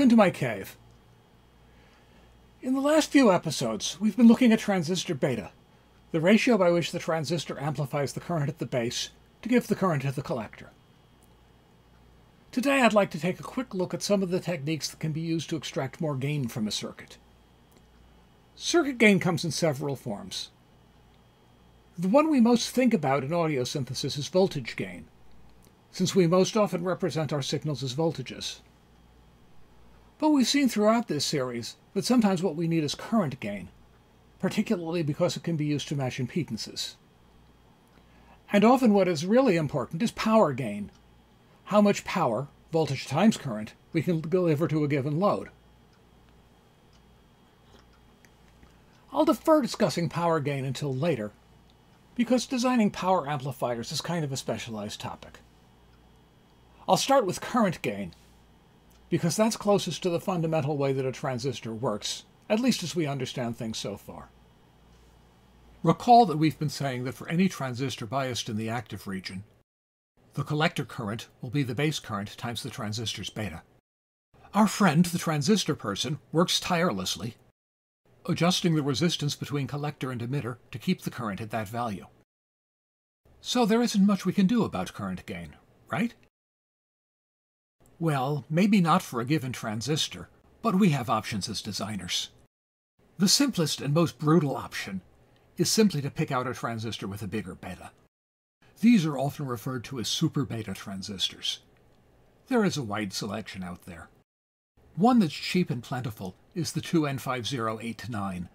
Welcome to my cave. In the last few episodes, we've been looking at transistor beta, the ratio by which the transistor amplifies the current at the base to give the current to the collector. Today I'd like to take a quick look at some of the techniques that can be used to extract more gain from a circuit. Circuit gain comes in several forms. The one we most think about in audio synthesis is voltage gain, since we most often represent our signals as voltages. But we've seen throughout this series that sometimes what we need is current gain, particularly because it can be used to match impedances. And often what is really important is power gain, how much power, voltage times current, we can deliver to a given load. I'll defer discussing power gain until later, because designing power amplifiers is kind of a specialized topic. I'll start with current gain, because that's closest to the fundamental way that a transistor works, at least as we understand things so far. Recall that we've been saying that for any transistor biased in the active region, the collector current will be the base current times the transistor's beta. Our friend, the transistor person, works tirelessly adjusting the resistance between collector and emitter to keep the current at that value. So there isn't much we can do about current gain, right? Well, maybe not for a given transistor, but we have options as designers. The simplest and most brutal option is simply to pick out a transistor with a bigger beta. These are often referred to as super beta transistors. There is a wide selection out there. One that's cheap and plentiful is the 2N5089.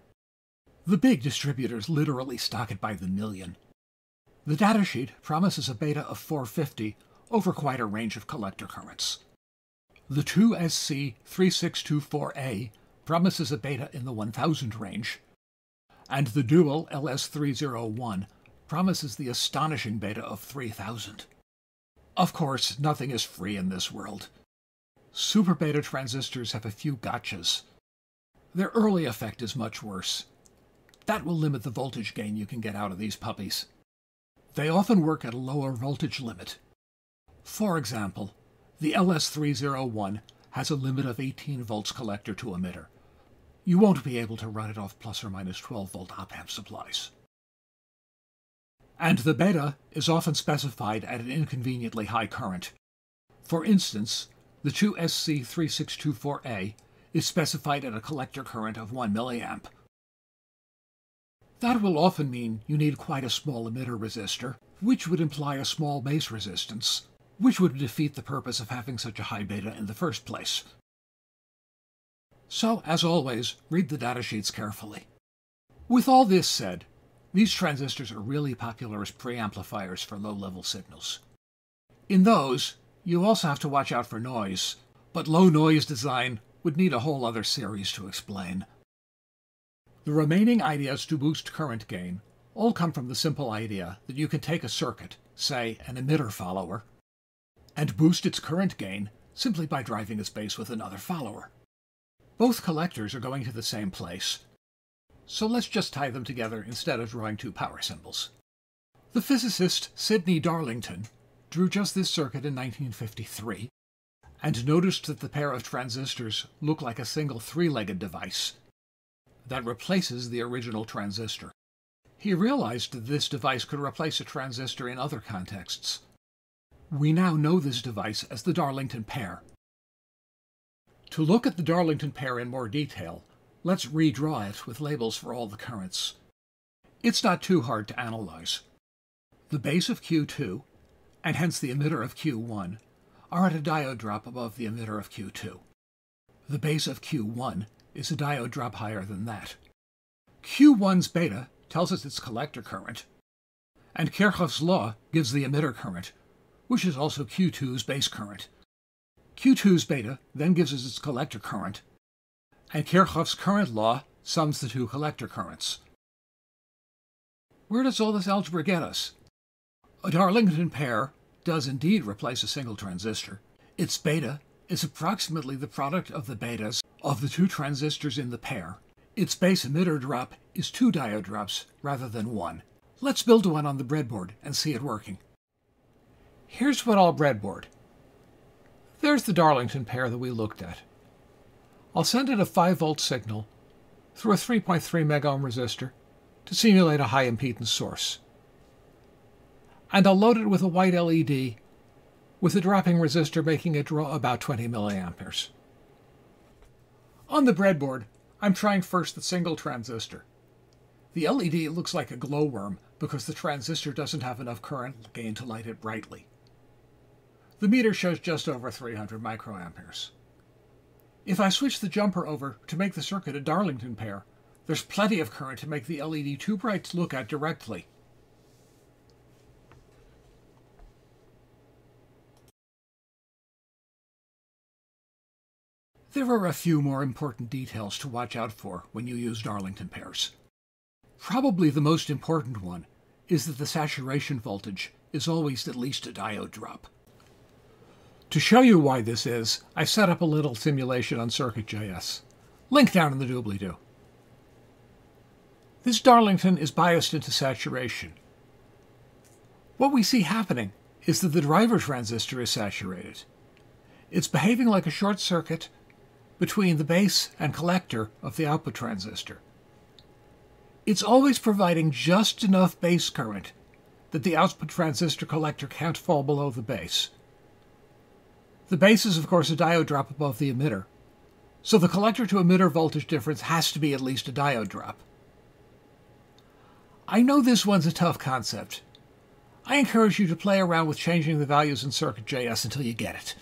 The big distributors literally stock it by the million. The datasheet promises a beta of 450 over quite a range of collector currents. The 2SC3624A promises a beta in the 1000 range, and the dual LS301 promises the astonishing beta of 3000. Of course, nothing is free in this world. Super beta transistors have a few gotchas. Their early effect is much worse. That will limit the voltage gain you can get out of these puppies. They often work at a lower voltage limit. For example, the LS301 has a limit of 18 volts collector to emitter. You won't be able to run it off plus or minus 12 volt op amp supplies. And the beta is often specified at an inconveniently high current. For instance, the 2SC3624A is specified at a collector current of 1 milliamp. That will often mean you need quite a small emitter resistor, which would imply a small base resistance, which would defeat the purpose of having such a high beta in the first place. So, as always, read the datasheets carefully. With all this said, these transistors are really popular as preamplifiers for low-level signals. In those, you also have to watch out for noise, but low noise design would need a whole other series to explain. The remaining ideas to boost current gain all come from the simple idea that you can take a circuit, say an emitter follower, and boost its current gain simply by driving its base with another follower. Both collectors are going to the same place, so let's just tie them together instead of drawing two power symbols. The physicist Sidney Darlington drew just this circuit in 1953 and noticed that the pair of transistors look like a single three-legged device that replaces the original transistor. He realized that this device could replace a transistor in other contexts. We now know this device as the Darlington pair. To look at the Darlington pair in more detail, let's redraw it with labels for all the currents. It's not too hard to analyze. The base of Q2 and hence the emitter of Q1, are at a diode drop above the emitter of Q2. The base of Q1 is a diode drop higher than that. Q1's beta tells us its collector current, and Kirchhoff's law gives the emitter current, which is also Q2's base current. Q2's beta then gives us its collector current, and Kirchhoff's current law sums the two collector currents. Where does all this algebra get us? A Darlington pair does indeed replace a single transistor. Its beta is approximately the product of the betas of the two transistors in the pair. Its base emitter drop is two diode drops rather than one. Let's build one on the breadboard and see it working. Here's what I'll breadboard. There's the Darlington pair that we looked at. I'll send it a 5 volt signal through a 3.3 megohm resistor to simulate a high impedance source. And I'll load it with a white LED with the dropping resistor making it draw about 20 milliamperes. On the breadboard, I'm trying first the single transistor. The LED looks like a glowworm because the transistor doesn't have enough current gain to light it brightly. The meter shows just over 300 microamperes. If I switch the jumper over to make the circuit a Darlington pair, there's plenty of current to make the LED too bright to look at directly. There are a few more important details to watch out for when you use Darlington pairs. Probably the most important one is that the saturation voltage is always at least a diode drop. To show you why this is, I set up a little simulation on Circuit.js. Link down in the doobly-doo. This Darlington is biased into saturation. What we see happening is that the driver transistor is saturated. It's behaving like a short circuit between the base and collector of the output transistor. It's always providing just enough base current that the output transistor collector can't fall below the base. The base is, of course, a diode drop above the emitter, so the collector to emitter voltage difference has to be at least a diode drop. I know this one's a tough concept. I encourage you to play around with changing the values in Circuit.js until you get it.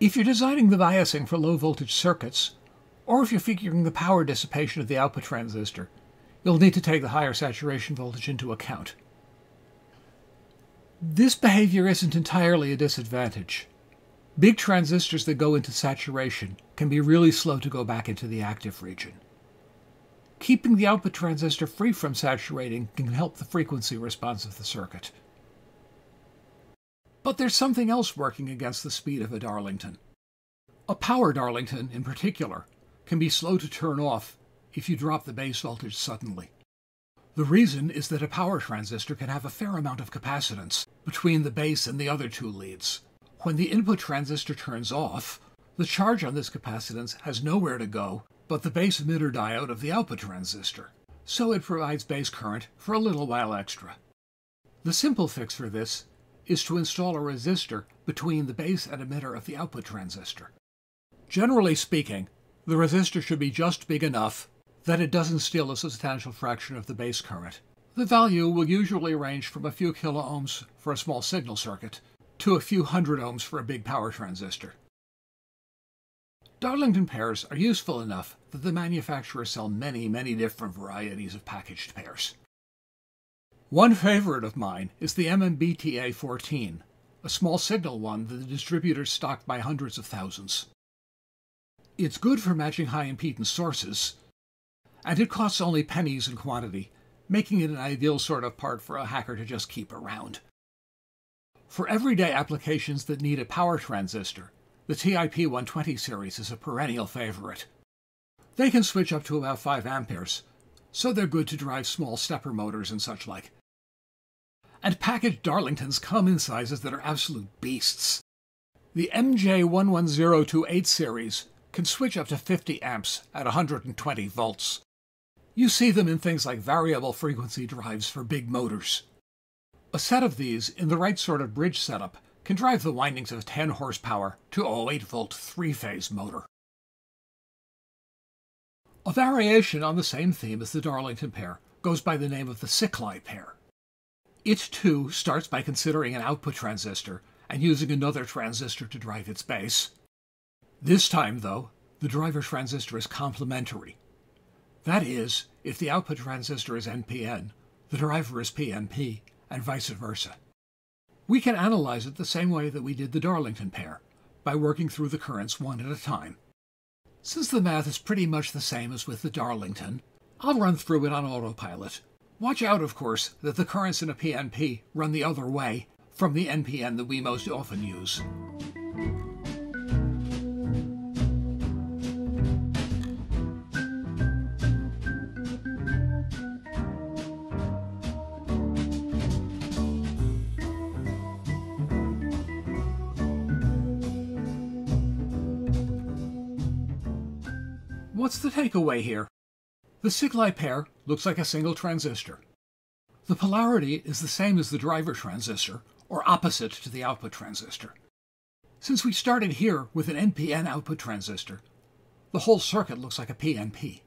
If you're designing the biasing for low voltage circuits, or if you're figuring the power dissipation of the output transistor, you'll need to take the higher saturation voltage into account. This behavior isn't entirely a disadvantage. Big transistors that go into saturation can be really slow to go back into the active region. Keeping the output transistor free from saturating can help the frequency response of the circuit. But there's something else working against the speed of a Darlington. A power Darlington, in particular, can be slow to turn off if you drop the base voltage suddenly. The reason is that a power transistor can have a fair amount of capacitance between the base and the other two leads. When the input transistor turns off, the charge on this capacitance has nowhere to go but the base emitter diode of the output transistor, so it provides base current for a little while extra. The simple fix for this is to install a resistor between the base and emitter of the output transistor. Generally speaking, the resistor should be just big enough that it doesn't steal a substantial fraction of the base current. The value will usually range from a few kiloohms for a small signal circuit to a few hundred ohms for a big power transistor. Darlington pairs are useful enough that the manufacturers sell many, many different varieties of packaged pairs. One favorite of mine is the MMBTA 14, a small signal one that the distributors stock by hundreds of thousands. It's good for matching high impedance sources, and it costs only pennies in quantity, making it an ideal sort of part for a hacker to just keep around. For everyday applications that need a power transistor, the TIP 120 series is a perennial favorite. They can switch up to about 5 amperes, so they're good to drive small stepper motors and such like and packaged Darlingtons come in sizes that are absolute beasts. The MJ11028 series can switch up to 50 amps at 120 volts. You see them in things like variable frequency drives for big motors. A set of these, in the right sort of bridge setup, can drive the windings of a 10 horsepower to 08 volt three phase motor. A variation on the same theme as the Darlington pair goes by the name of the Sziklai pair. It too starts by considering an output transistor and using another transistor to drive its base. This time, though, the driver transistor is complementary. That is, if the output transistor is NPN, the driver is PNP, and vice versa. We can analyze it the same way that we did the Darlington pair, by working through the currents one at a time. Since the math is pretty much the same as with the Darlington, I'll run through it on autopilot Watch out, of course, that the currents in a PNP run the other way from the NPN that we most often use. What's the takeaway here? The Sziklai pair looks like a single transistor. The polarity is the same as the driver transistor, or opposite to the output transistor. Since we started here with an NPN output transistor, the whole circuit looks like a PNP.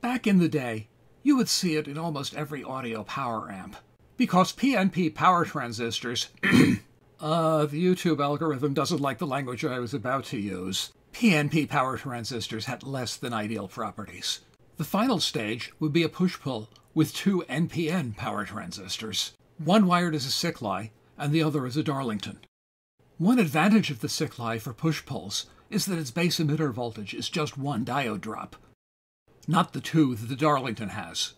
Back in the day, you would see it in almost every audio power amp, because PNP power transistors Uh, the YouTube algorithm doesn't like the language I was about to use. PNP power transistors had less than ideal properties. The final stage would be a push-pull with two NPN power transistors, one wired as a Sziklai and the other as a Darlington. One advantage of the Sziklai for push-pulls is that its base emitter voltage is just one diode drop, not the two that the Darlington has.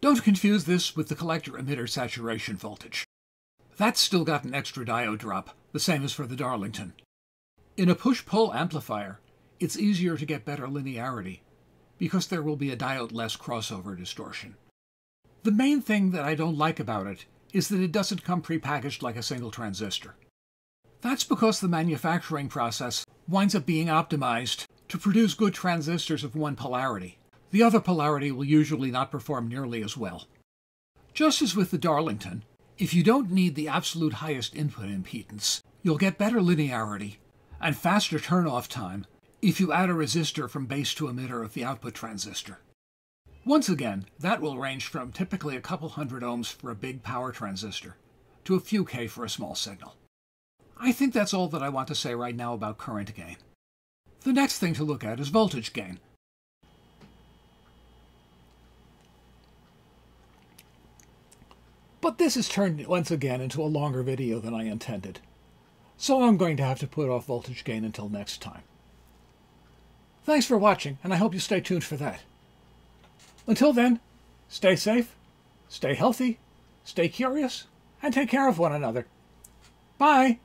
Don't confuse this with the collector emitter saturation voltage. That's still got an extra diode drop, the same as for the Darlington. In a push-pull amplifier, it's easier to get better linearity, because there will be a diode less crossover distortion. The main thing that I don't like about it is that it doesn't come prepackaged like a single transistor. That's because the manufacturing process winds up being optimized to produce good transistors of one polarity. The other polarity will usually not perform nearly as well. Just as with the Darlington, if you don't need the absolute highest input impedance, you'll get better linearity and faster turn-off time if you add a resistor from base to emitter of the output transistor. Once again, that will range from typically a couple hundred ohms for a big power transistor to a few K for a small signal. I think that's all that I want to say right now about current gain. The next thing to look at is voltage gain. But this has turned once again into a longer video than I intended. So I'm going to have to put off voltage gain until next time. Thanks for watching, and I hope you stay tuned for that. Until then, stay safe, stay healthy, stay curious, and take care of one another. Bye!